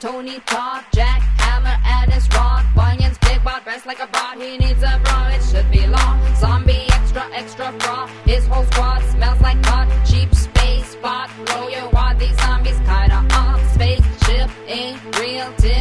Tony Todd, Jack Hammer, Addis Rod, Bunyan's big bot, dressed like a bot. He needs a bra, it should be long. Zombie extra, extra bra. His whole squad smells like pot. Cheap space spot, row your wad. These zombies kinda off. Spaceship ain't real. Tip.